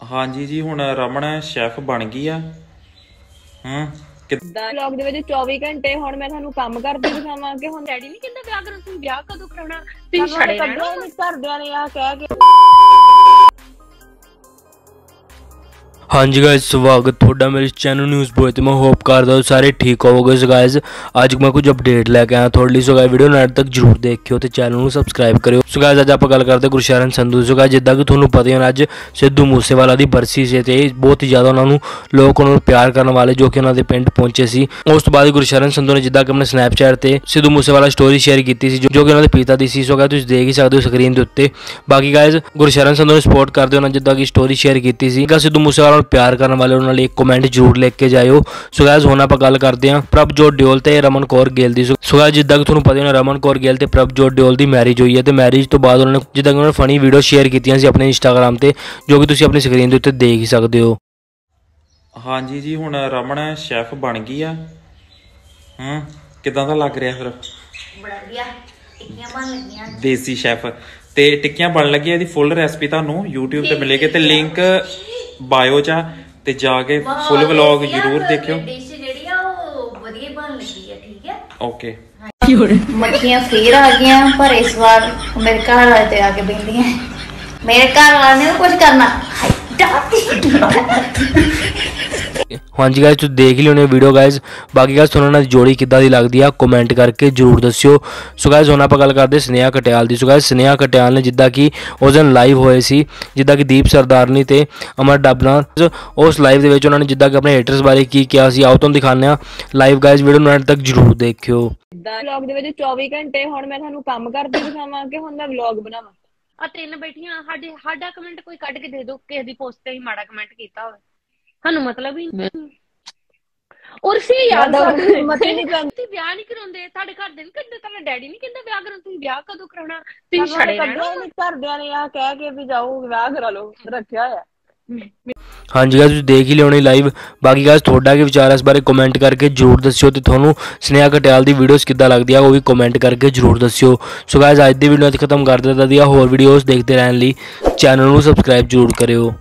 ਹਾਂਜੀ ਜੀ ਹੁਣ ਰਮਨ ਸ਼ੈਫ ਬਣ ਗਈ ਆ। ਹੂੰ ਵਲੌਗ ਦੇ ਵਿੱਚ 24 ਘੰਟੇ ਹੁਣ ਮੈਂ ਤੁਹਾਨੂੰ ਕੰਮ ਕਰਦੀ ਦਿਖਾਵਾਂ ਕਿ ਹੁਣ ਡੈਡੀ ਨਹੀਂ ਕਹਿੰਦਾ ਵਿਆਹ ਕਰਨ ਤੁਸੀਂ ਵਿਆਹ ਕਦੋਂ ਕਰਾਉਣਾ? ਤੁਸੀਂ ਛੜੇ ਰਹਿਣਾ ਘਰਦਿਆਂ ਨੇ ਆ ਕਹਿ ਕੇ ਹਾਂਜੀ ਗਾਇਸ ਸਵਾਗਤ ਤੁਹਾਡਾ ਮੇਰੇ ਚੈਨਲ ਨਿਊਜ਼ ਬੋਏ ਤੇ ਮੈਂ ਹੋਪ ਕਰਦਾ ਹਾਂ ਸਾਰੇ ਠੀਕ ਹੋਵੋਗੇ। ਸੋ ਗਾਇਸ ਅੱਜ ਮੈਂ ਕੁਝ ਅਪਡੇਟ ਲੈ ਕੇ ਆਇਆ ਤੁਹਾਡੇ ਲਈ। ਸੋ ਗਾਇਸ ਵੀਡੀਓ ਨਾਲ ਤੱਕ ਜਰੂਰ ਦੇਖਿਓ ਤੇ ਚੈਨਲ ਨੂੰ ਸਬਸਕ੍ਰਾਈਬ ਕਰਿਓ। ਸੋ ਗਾਇਸ ਅੱਜ ਆਪਾਂ ਗੱਲ ਕਰਦੇ ਗੁਰਸ਼ਰਨ ਸੰਧੂ ਸੋ ਗਾਇਸ ਜਿੱਦਾਂ ਕਿ ਤੁਹਾਨੂੰ ਪਤਾ ਹੀ ਹੈ ਅੱਜ ਸਿੱਧੂ ਮੂਸੇਵਾਲਾ ਦੀ ਬਰਸੀ ਸੀ ਤੇ ਬਹੁਤ ਹੀ ਜ਼ਿਆਦਾ ਉਹਨਾਂ ਨੂੰ ਲੋਕ ਉਹਨਾਂ ਨੂੰ ਪਿਆਰ ਕਰਨ ਵਾਲੇ ਜੋ ਕਿ ਉਹਨਾਂ ਦੇ ਪਿੰਡ ਪਹੁੰਚੇ ਸੀ। ਉਸ ਤੋਂ ਬਾਅਦ ਗੁਰਸ਼ਰਨ ਸੰਧੂ ਨੇ ਜਿੱਦਾਂ ਕਿ ਆਪਣੇ ਸਨੈਪਚੈਟ ਤੇ ਸਿੱਧੂ ਮੂਸੇਵਾਲਾ ਸਟੋਰੀ ਸ਼ੇਅਰ ਕੀਤੀ ਸੀ, ਜੋ ਜੋ ਕਿ ਉਹਨਾਂ ਦੇ ਪਿਤਾ ਦੀ ਸੀ। ਸੋ ਗਾਇਸ ਤੁਸੀਂ ਦੇਖ ਹੀ ਸਕਦੇ ਹੋ ਸਕਰੀਨ ਦੇ ਉੱਤੇ। ਬਾਕੀ ਗਾਇਸ ਗੁਰਸ਼ਰਨ ਸੰਧੂ ਨੂੰ ਸਪੋਰਟ ਕਰਦੇ ਉਹਨਾਂ ਜਿੱਦਾਂ ਕਿ ਸਟੋਰੀ ਸ਼ੇਅਰ ਕੀਤੀ ਸੀ। ਕਿ ਸਿੱਧੂ ਮੂਸੇਵਾਲਾ ਨੂੰ ਪਿਆਰ ਕਰਨ ਵਾਲੇ ਉਹਨਾਂ ਲਈ ਇੱਕ ਕਮੈਂਟ ਜ਼ਰੂਰ ਲਿਖ ਕੇ ਜਾਇਓ। ਸੋ ਗਾਇਸ ਹੁਣ ਆਪਾਂ ਗੱਲ ਕਰਦੇ ਹਾਂ ਪ੍ਰਭਜੋਤ ਦਿਓਲ ਤੇ ਰਮਨ ਕੌਰ ਗਿੱਲ ਦੀ। ਸੋ ਗਾਇਸ ਜਿੱਦਾਂ ਕਿ ਤੁਹਾਨੂੰ ਪਤਾ ਹੀ ਹੋਣਾ ਰਮਨ ਕੌਰ ਗਿੱਲ ਤੇ ਪ੍ਰਭਜੋਤ ਦਿਓਲ ਦੀ ਮੈਰਿਜ ਹੋਈ ਹੈ ਤੇ ਮੈਰਿਜ ਤੋਂ ਬਾਅਦ ਉਹਨਾਂ ਨੇ ਜਿੱਦਾਂ ਕਿ ਉਹਨਾਂ ਨੇ ਫਨੀ ਵੀਡੀਓ ਸ਼ੇਅਰ ਕੀਤੀਆਂ ਸੀ ਆਪਣੇ ਇੰਸਟਾਗ੍ਰam ਤੇ ਜੋ ਕਿ ਤੁਸੀਂ ਆਪਣੀ ਸਕਰੀਨ ਦੇ ਉੱਤੇ ਦੇਖ ਹੀ ਸਕਦੇ ਹੋ। ਹਾਂਜੀ ਜੀ ਹੁਣ ਰਮਨ ਸ਼ੈਫ ਬਣ ਗਈ ਆ। ਹੂੰ ਕਿਦਾਂ ਦਾ ਲੱਗ ਰਿਹਾ ਫਿਰ? ਬੜਾ ਵਧੀਆ। ਟਿੱਕੀਆਂ ਬਣ ਲੱਗੀਆਂ ਦੇਸੀ ਸ਼ੈਫ ਤੇ ਟਿੱਕੀਆਂ ਬਣ ਲੱਗੀਆਂ ਇਹਦੀ ਫੁੱਲ ਰੈਸਪੀ ਤੁਹਾਨੂੰ YouTube ਤੇ ਮਿਲੇਗੀ ਤੇ ਲਿੰਕ ਬਾਇਓ 'ਚ ਆ ਤੇ ਜਾ ਕੇ ਫੁੱਲ ਵਲੌਗ ਜ਼ਰੂਰ ਦੇਖਿਓ। ਡਿਸ਼ ਜਿਹੜੀ ਆ ਉਹ ਵਧੀਆ ਬਣ ਲੱਗੀ ਆ ਠੀਕ ਹੈ? ਓਕੇ ਮੱਖੀਆਂ ਫੇਰ ਆ ਗਈਆਂ ਪਰ ਇਸ ਵਾਰ ਮੇਰੇ ਘਰ ਵਾਲੇ ਤੇ ਆ ਕੇ ਬੈਠੀਆਂ ਮੇਰੇ ਘਰ ਵਾਲੇ ਨੇ ਕੁਝ ਕਰਨਾ। ਡਰਦੀ। ਹਾਂਜੀ ਗਾਇਸ ਤੁਸੀਂ ਦੇਖ ਲਿਓਨੇ ਵੀਡੀਓ ਗਾਇਸ ਬਾਕੀ ਗਾਇਸ ਤੁਹਾਨੂੰ ਦੀ ਜੋੜੀ ਕਿੱਦਾਂ ਦੀ ਲੱਗਦੀ ਆ ਕਮੈਂਟ ਕਰਕੇ ਜਰੂਰ ਦੱਸਿਓ। ਸੋ ਗਾਇਸ ਹੁਣ ਆਪਾਂ ਗੱਲ ਕਰਦੇ ਸਨੇਹਾ ਕਟਿਆਲ ਦੀ। ਸੋ ਗਾਇਸ ਸਨੇਹਾ ਕਟਿਆਲ ਨੇ ਜਿੱਦਾਂ ਕਿ ਉਸ ਦਿਨ ਲਾਈਵ ਹੋਏ ਸੀ ਜਿੱਦਾਂ ਕਿ ਦੀਪ ਸਰਦਾਰਨੀ ਤੇ ਅਮਰ ਡੱਬਨਾ ਉਸ ਲਾਈਵ ਦੇ ਵਿੱਚ ਉਹਨਾਂ ਨੇ ਜਿੱਦਾਂ ਕਿ ਆਪਣੇ ਹੇਟਰਸ ਬਾਰੇ ਕੀ ਕਿਹਾ ਸੀ ਆਓ ਤੁਹਾਨੂੰ ਦਿਖਾਉਂਦੇ ਆ ਲਾਈਵ ਗਾਇਸ ਵੀਡੀਓ ਨੂੰ ਐਂਡ ਤੱਕ ਜਰੂਰ ਦੇਖਿਓ। ਵਲੌਗ ਦੇ ਵਿੱਚ 24 ਘੰਟੇ ਹੁਣ ਮੈਂ ਤੁਹਾਨੂੰ ਕੰਮ ਕਰਦੀ ਦਿਖਾਵਾਂ ਕਿ ਹੁਣ ਮੈਂ ਵਲੌਗ ਬਣਾਵਾਂ। ਆ ਤਿੰਨ ਬੈਠੀਆਂ ਸਾਡੇ ਸਾਡਾ ਕਮੈਂਟ ਕੋਈ ਕੱਢ ਕੇ ਦੇ ਦਿਓ ਕਿਸੇ ਦੀ ਪੋਸਟ ਤੇ ਹੀ ਮਾੜਾ ਕਮੈਂਟ ਕੀਤਾ ਹੋਵੇ। ਸਾਨੂੰ ਮਤਲਬ ਹੀ ਨਹੀਂ। ਉਰਫੀ ਯਾਦ ਮਤੇ ਨਹੀਂ ਪੈਂਦੀ ਤੁਸੀਂ ਵਿਆਹ ਨਹੀਂ ਕਰਾਉਂਦੇ ਤੁਹਾਡੇ ਘਰ ਦੇ ਨਹੀਂ ਕਹਿੰਦੇ ਤੁਹਾਡਾ ਡੈਡੀ ਨਹੀਂ ਕਹਿੰਦਾ ਵਿਆਹ ਕਰਨ ਤੁਸੀਂ ਵਿਆਹ ਕਦੋਂ ਕਰਾਉਣਾ? ਤੁਸੀਂ ਛੜੇ ਰਹਿਣਾ। ਘਰਦਿਆਂ ਨੇ ਆ ਕਹਿ ਕੇ ਵੀ ਜਾਓ ਵਿਆਹ ਕਰਾ ਲਓ ਰੱਖਿਆ ਹੋਇਆ। ਹਾਂਜੀ ਗਾਇਸ ਤੁਸੀਂ ਦੇਖ ਹੀ ਲਿਓਣੀ ਲਾਈਵ ਬਾਕੀ ਗਾਇਸ ਤੁਹਾਡਾ ਕੀ ਵਿਚਾਰ ਹੈ ਇਸ ਬਾਰੇ ਕਮੈਂਟ ਕਰਕੇ ਜਰੂਰ ਦੱਸਿਓ ਤੇ ਤੁਹਾਨੂੰ ਸਨੇਹਾ ਕਟਿਆਲ ਦੀ ਵੀਡੀਓਜ਼ ਕਿੱਦਾਂ ਲੱਗਦੀ ਆ ਉਹ ਵੀ ਕਮੈਂਟ ਕਰਕੇ ਜਰੂਰ ਦੱਸਿਓ। ਸੋ ਗਾਇਸ ਅੱਜ ਦੀ ਵੀਡੀਓ ਇੱਥੇ ਖਤਮ ਕਰ ਦਿੱਤਾ ਦੀ ਆ ਹੋਰ ਵੀਡੀਓਜ਼ ਦੇਖਦੇ ਰਹਿਣ ਲਈ ਚੈਨਲ ਨੂੰ ਸਬਸਕ੍ਰਾਈਬ ਜਰੂਰ ਕਰਿਓ।